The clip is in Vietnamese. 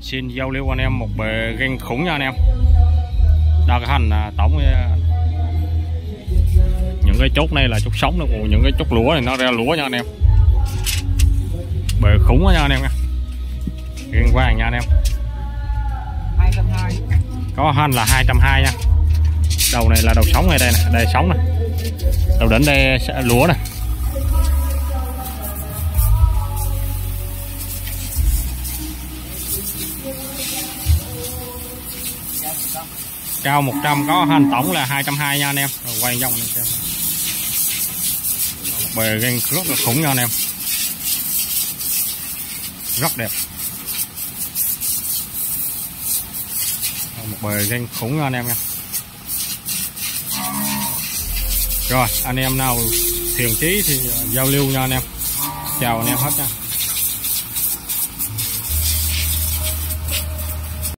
xin giao lưu anh em một bề ghen khủng nha anh em. Đa cái hành là tổng à, những cái chốt này là chốt sống nữa còn những cái chốt lúa này nó ra lúa nha anh em. Bề khủng quá nha anh em nha. Ghen quang nha anh em. Có hành là 220 nha. Đầu này là đầu sống này, đây nè, đây sống nè. Đầu đỉnh đây sẽ lúa này cao 100 có hành tổng là 220 nha anh em. Rồi, quay dòng này xem. Bề ghen rất là khủng nha anh em. Rất đẹp. Một bề ghen khủng nha anh em nha. Rồi, anh em nào thiền chí thì giao lưu nha anh em. Chào anh em hết nha.